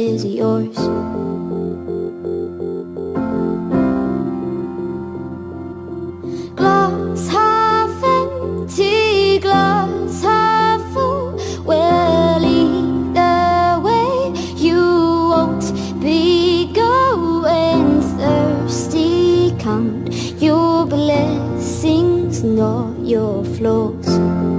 is yours. Glass half empty, glass half full. will Well, the way, you won't be going thirsty. Count your blessings, not your flaws.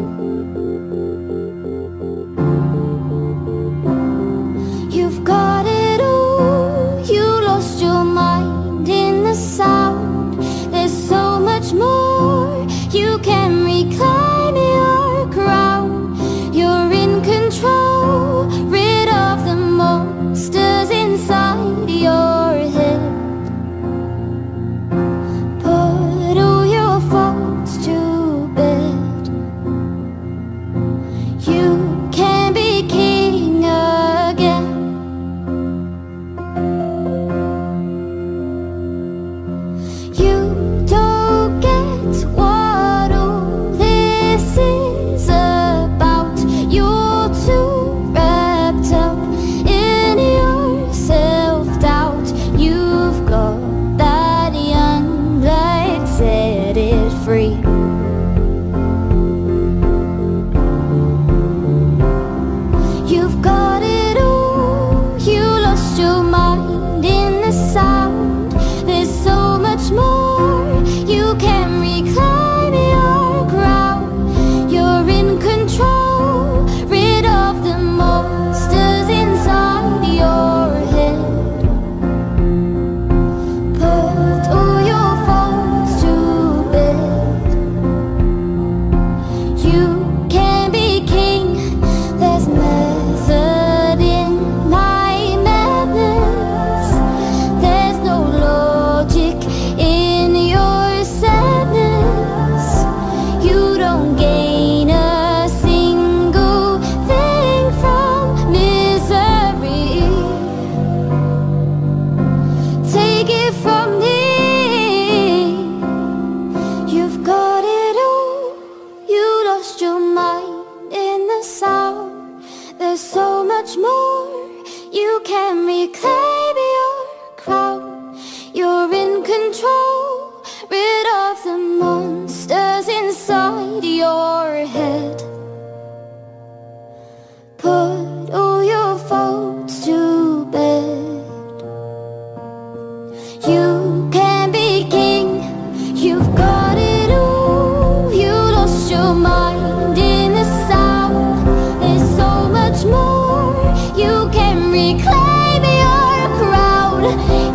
lost your mind in the sound There's so much more you can reclaim.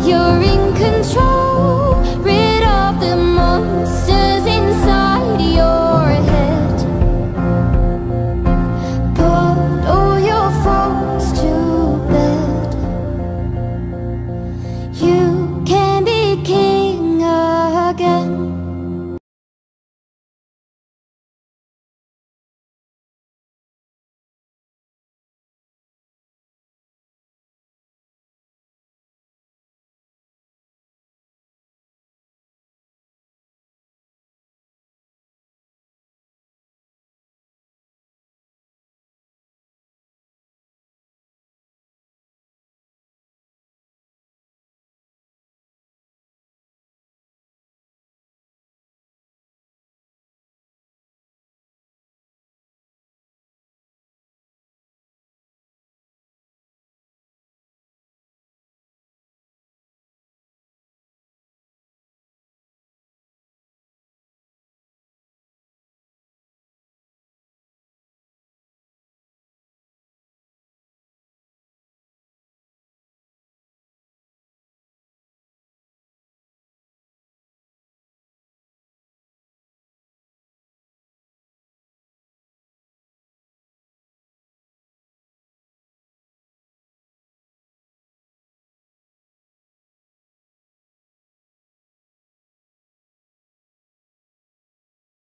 You're in.